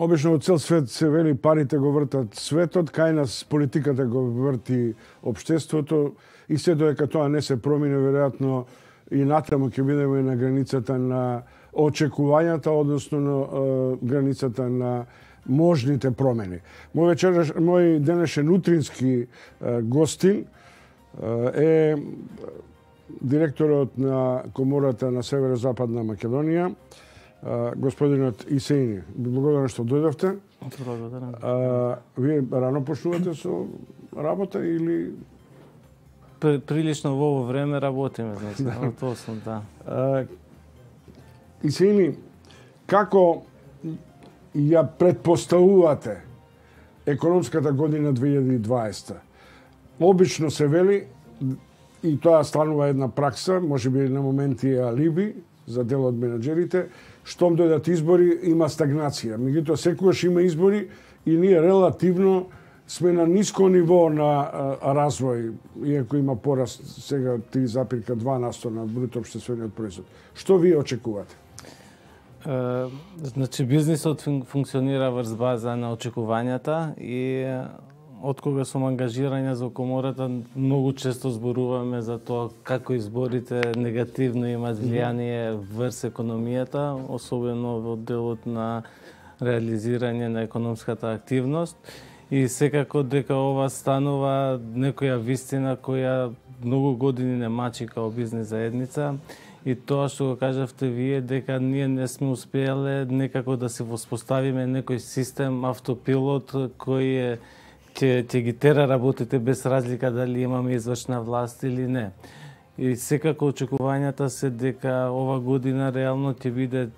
Обично од цел свет се вели парите го вртат светот, кај нас политиката го врти обштеството и се доека тоа не се промине, веројатно и натаму ќе бидеме на границата на очекувањата, односно на е, границата на можните промени. Мој, вечераш, мој денешен утрински е, гостин е директорот на Комората на Северо-Западна Македонија, господинот Исеини. Благодарам што дојдовте. Благодарам. вие рано почнувате со работа или прилично во ово време работиме, значи, да. тоа сум, да. А, Исеини, како ја предпоставувате економската година 2020? Обично се вели и тоа станува една пракса, може би на моменти е алиби за дел од менеджерите, штом дојдат избори има стагнација. Меѓутоа секогаш има избори и ние релативно сме на ниско ниво на а, развој, иако има пораст сега 3,2 насто на бруто обштествениот производ. Што вие очекувате? Е, значи бизнисот функционира врз база на очекувањата и од кога сум ангажирање за комората, многу често зборуваме за тоа како изборите негативно имаат влијание врз економијата, особено во делот на реализирање на економската активност. И секако дека ова станува некоја вистина која многу години не мачи као бизнес заедница и тоа што го кажавте вие дека ние не сме успеале некако да се воспоставиме некој систем автопилот кој е ќе ќе ги тера работите без разлика дали имаме извршна власт или не. И секако очекувањата се дека ова година реално ќе биде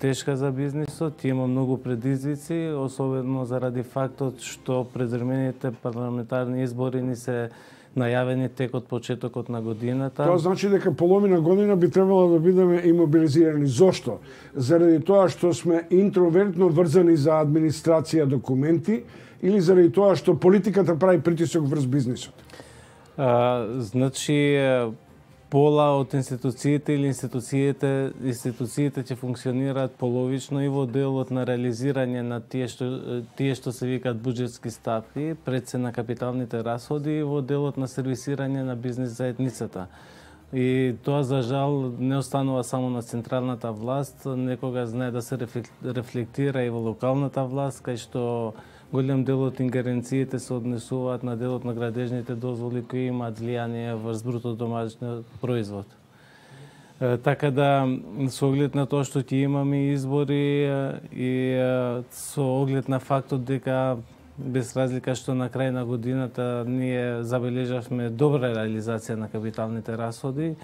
тешка за бизнисот, ќе има многу предизвици, особено заради фактот што презремените парламентарни избори ни се најавени тек од почетокот на годината. Тоа значи дека половина година би требало да бидеме имобилизирани. Зошто? Заради тоа што сме интровертно врзани за администрација документи или заради тоа што политиката прави притисок врз бизнисот? А, значи, пола од институциите или институциите, институциите ќе функционираат половично и во делот на реализирање на тие што, тие што се викаат буџетски ставки, пред се на капиталните расходи и во делот на сервисирање на бизнес заедницата. И тоа за жал не останува само на централната власт, некога знае да се рефлектира и во локалната власт, кај што голем дел од ингеренциите се однесуваат на делот на градежните дозволи кои имаат влијание врз бруто домашниот производ. Така да, со оглед на тоа што ќе имаме избори и со оглед на фактот дека без разлика што на крај на годината ние забележавме добра реализација на капиталните расходи,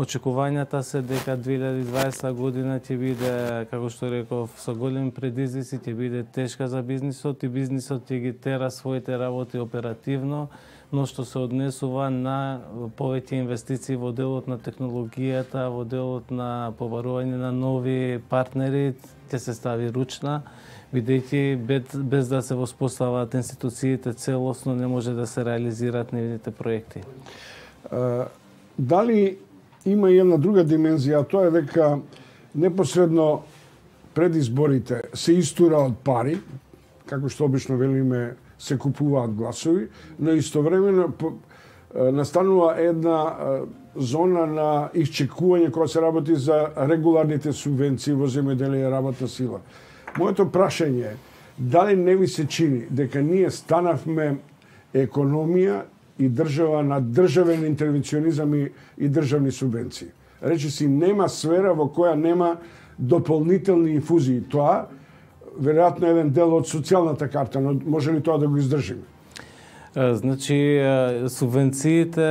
Очекувањата се дека 2020 година ќе биде, како што реков, со големи предизвици, ќе биде тешка за бизнисот и бизнисот ќе ги тера своите работи оперативно, но што се однесува на повеќе инвестиции во делот на технологијата, во делот на побарување на нови партнери, ќе се стави ручна, бидејќи без, без да се воспостават институциите целосно не може да се реализираат нивните проекти. Дали има и една друга димензија, а тоа е дека непосредно пред изборите се истура од пари, како што обично велиме се купуваат гласови, но истовремено настанува една зона на исчекување која се работи за регуларните субвенции во земјоделие работна сила. Моето прашање е дали не ви се чини дека ние станавме економија и држава на државен интервенционизам и, и државни субвенции. Речи си, нема сфера во која нема дополнителни инфузии. Тоа, веројатно, е еден дел од социјалната карта, но може ли тоа да го издржиме? Значи, субвенциите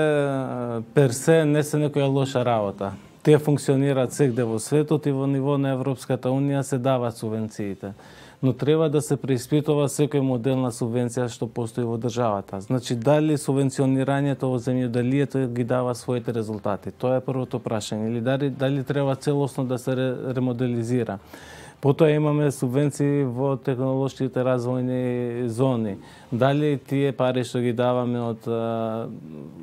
персе не се некоја лоша работа. Тие функционираат сегде во светот и во ниво на Европската Унија се даваат субвенциите но треба да се преиспитува секој модел на субвенција што постои во државата. Значи, дали субвенционирањето во земјоделието ги дава своите резултати? Тоа е првото прашање. Или дали, дали треба целосно да се ремоделизира? Потоа имаме субвенции во технолошките развојни зони. Дали тие пари што ги даваме од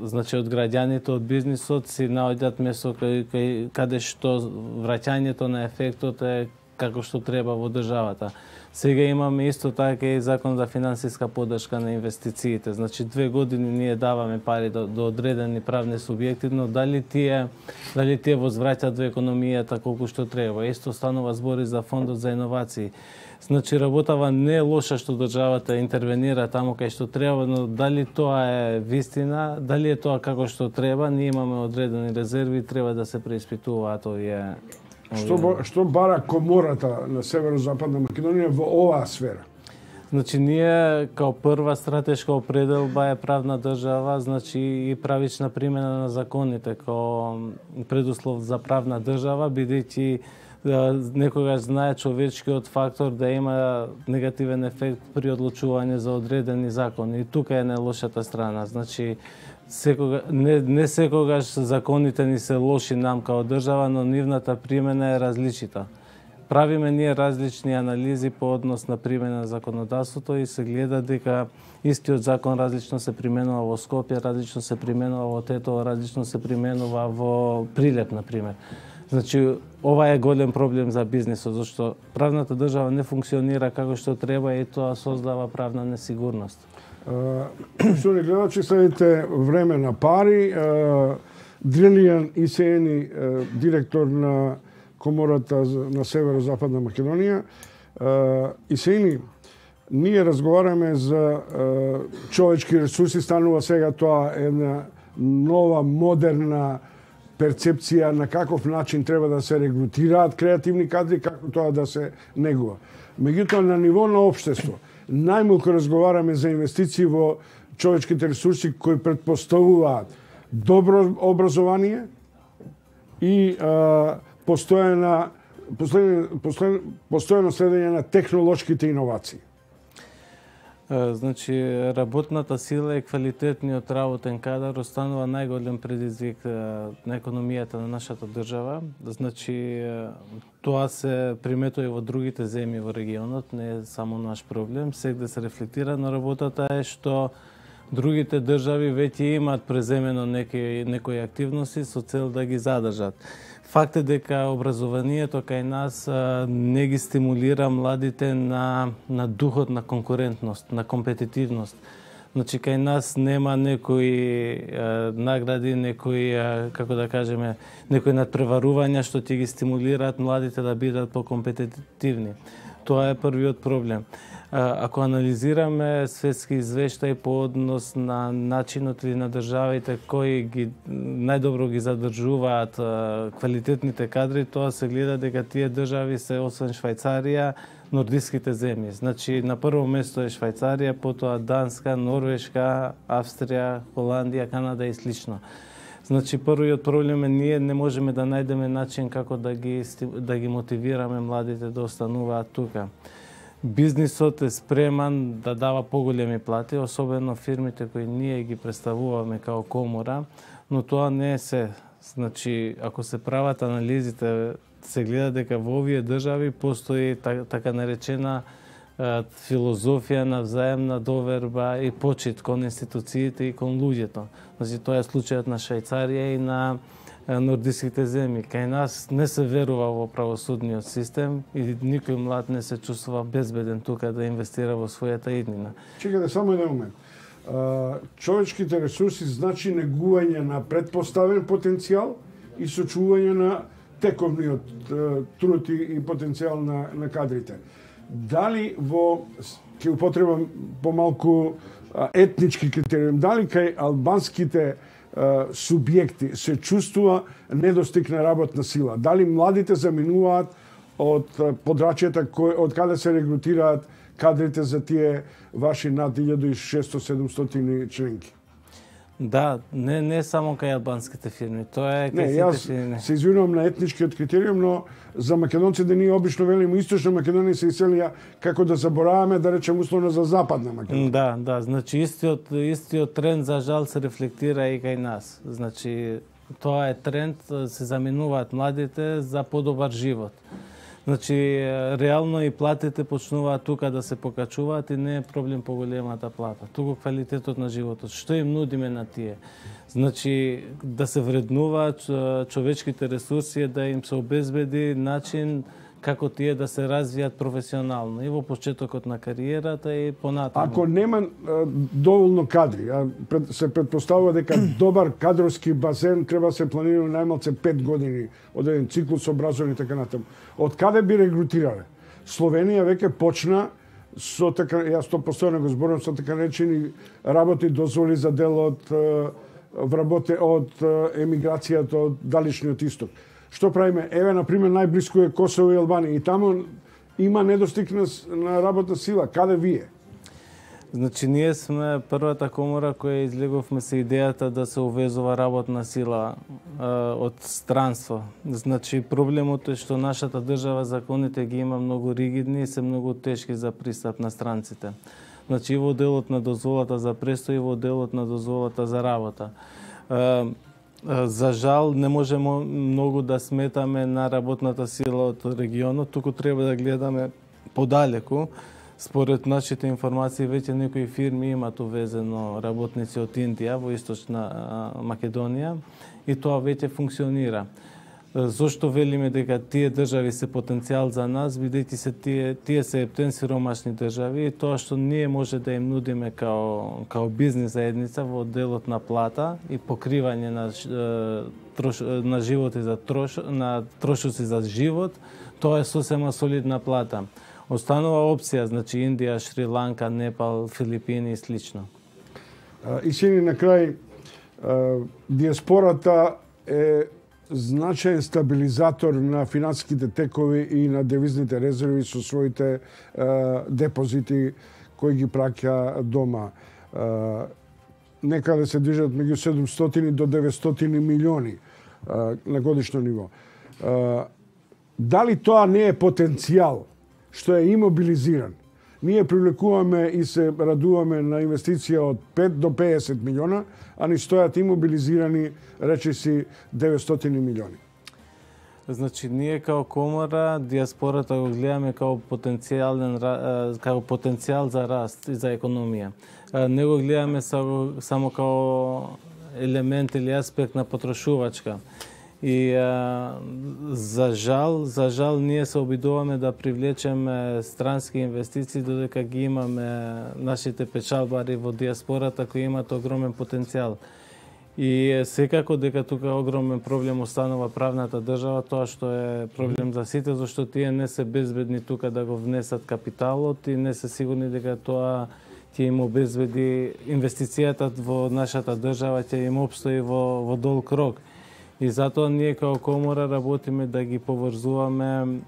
значи од граѓаните, од бизнисот си наоѓаат место кај, каде што враќањето на ефектот е како што треба во државата. Сега имаме исто така и закон за финансиска поддршка на инвестициите. Значи две години ние даваме пари до, до одредени правни субјекти, но дали тие дали тие возвраќаат во економијата колку што треба. Исто станува збори за фондот за иновации. Значи работава не е лоша што државата интервенира таму кај што треба, но дали тоа е вистина, дали е тоа како што треба, ние имаме одредени резерви, треба да се преиспитуваат овие Што, што бара комората на Северо-Западна Македонија во оваа сфера? Значи, ние као прва стратешка определба е правна држава, значи и правична примена на законите као предуслов за правна држава, бидејќи некогаш знае човечкиот фактор да има негативен ефект при одлучување за одредени закони. И тука е најлошата страна. Значи, секога, не, не секогаш законите ни се лоши нам као држава, но нивната примена е различита. Правиме ние различни анализи по однос на примена на законодавството и се гледа дека истиот закон различно се применува во Скопје, различно се применува во Тетово, различно се применува во Прилеп, на пример. Значи, ова е голем проблем за бизнисот, зашто правната држава не функционира како што треба и тоа создава правна несигурност. Што не гледачи, следите време на пари. Дрилијан Исени, директор на Комората на Северо-Западна Македонија. Исени, ние разговараме за човечки ресурси, станува сега тоа една нова, модерна перцепција на каков начин треба да се регрутираат креативни кадри, како тоа да се негува. Меѓутоа, на ниво на обштество, најмалку разговараме за инвестиции во човечките ресурси кои предпоставуваат добро образование и а, постојана постојано, постојано, следење на технолошките иновации. Значи, работната сила и квалитетниот работен кадар останува најголем предизвик на економијата на нашата држава. Значи, тоа се приметува и во другите земји во регионот, не е само наш проблем. Сегде се рефлектира, на работата е што другите држави веќе имаат преземено некои, некои активности со цел да ги задржат. Факт е дека образованието кај нас не ги стимулира младите на, на духот на конкурентност, на компетитивност. Значи, кај нас нема некои е, награди, некои, е, како да кажеме, некои надпреварувања што ќе ги стимулираат младите да бидат покомпетитивни. Тоа е првиот проблем. Ако анализираме светски извештаи по однос на начинот или на државите кои ги најдобро ги задржуваат квалитетните кадри, тоа се гледа дека тие држави се освен Швајцарија, нордиските земји. Значи на прво место е Швајцарија, потоа Данска, Норвешка, Австрија, Холандија, Канада и слично. Значи првиот проблем е ние не можеме да најдеме начин како да ги да ги мотивираме младите да остануваат тука бизнисот е спреман да дава поголеми плати, особено фирмите кои ние ги представуваме као комора, но тоа не е се. Значи, ако се прават анализите, се гледа дека во овие држави постои така наречена филозофија на взаемна доверба и почит кон институциите и кон луѓето. Значи, тоа е случајот на Швајцарија и на нордиските земји. Кај нас не се верува во правосудниот систем и никој млад не се чувствува безбеден тука да инвестира во својата иднина. Чекате да, само еден момент. човечките ресурси значи негување на предпоставен потенцијал и сочување на тековниот труд и потенцијал на, на кадрите. Дали во ќе употребам помалку етнички критериум, дали кај албанските субјекти се чувствува недостиг на работна сила. Дали младите заминуваат од подрачјата кој, од каде се регрутираат кадрите за тие ваши над 1600-700 членки? Да, не не само кај албанските фирми, тоа е кај не, јас фирми. се извинувам на етничкиот критериум, но за македонците ние обично велиме источна Македонија се иселија како да забораваме да речем условно за западна Македонија. Да, да, значи истиот истиот тренд за жал се рефлектира и кај нас. Значи тоа е тренд се заминуваат младите за подобар живот. Значи, реално и платите почнуваат тука да се покачуваат и не е проблем поголемата плата, туку квалитетот на животот. Што им нудиме на тие? Значи, да се вреднуваат човечките ресурси, да им се обезбеди начин како тие да се развијат професионално и во почетокот на кариерата и понатаму. Ако нема доволно кадри, а пред, се предпоставува дека добар кадровски базен треба се планира најмалце 5 години од еден циклус образовани и така натаму. Од каде би регрутирале? Словенија веќе почна со така јас тоа постојано го зборувам со така речени работи дозволи за дел од вработе од емиграцијата од далечниот исток. Што правиме? Еве на пример најблиско е Косово и Албанија и таму има недостиг на, на работна сила. Каде вие? Значи, ние сме првата комора која излеговме се идејата да се увезува работна сила е, од странство. Значи, проблемот е што нашата држава законите ги има многу ригидни и се многу тешки за пристап на странците. Значи, и во делот на дозволата за престој, и во делот на дозволата за работа. Е, за жал не можеме многу да сметаме на работната сила од регионот, туку треба да гледаме подалеку Според нашите информации, веќе некои фирми имаат увезено работници од Индија во источна Македонија и тоа веќе функционира. Зошто велиме дека тие држави се потенцијал за нас, бидејќи се тие, тие се ептен сиромашни држави и тоа што ние може да им нудиме као, као бизнес заедница во делот на плата и покривање на, трош, на живот и за трош, на трошоци за живот, тоа е сосема солидна плата. Останува опција, значи Индија, Шри-Ланка, Непал, Филипини и слично. И сини на крај, диаспората е значаен стабилизатор на финансиските текови и на девизните резерви со своите депозити кои ги праќа дома. Некаде да се движат меѓу 700 до 900 милиони на годишно ниво. Дали тоа не е потенцијал што е имобилизиран. Ние привлекуваме и се радуваме на инвестиција од 5 до 50 милиона, а ни стојат имобилизирани, речиси, 900 милиони. Значи, ние као комора, диаспората го гледаме као потенцијален, као потенцијал за раст и за економија. Не го гледаме само као елемент или аспект на потрошувачка. И а, за жал, за жал ние се обидуваме да привлечеме странски инвестиции додека ги имаме нашите печалбари во диаспората кои имаат огромен потенцијал. И секако дека тука огромен проблем останува правната држава, тоа што е проблем за сите, зашто тие не се безбедни тука да го внесат капиталот и не се сигурни дека тоа ќе им обезбеди инвестицијата во нашата држава, ќе им обстои во, во долг рок. И затоа ние како комора работиме да ги поврзуваме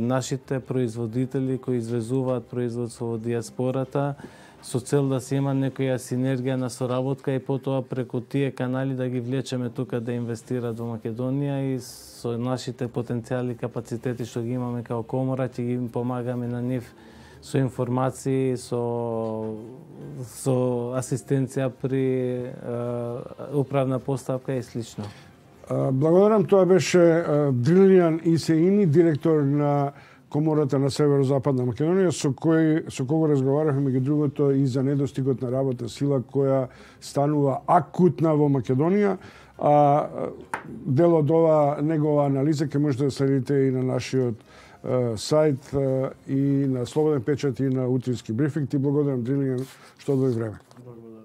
нашите производители кои извезуваат производство во диаспората со цел да се има некоја синергија на соработка и потоа преку тие канали да ги влечеме тука да инвестираат во Македонија и со нашите потенцијали и капацитети што ги имаме како комора ќе ги помагаме на нив со информации, со со асистенција при е, управна поставка и слично. Благодарам, тоа беше Дрилијан Исеини, директор на Комората на Северо-Западна Македонија, со кој со кого разговаравме меѓу другото и за недостигот на работа сила која станува акутна во Македонија. А дел од ова негова анализа ќе можете да следите и на нашиот сајт и на Слободен печат и на утрински брифинг. Ти благодарам Дрилијан што одвој време. Благодарам.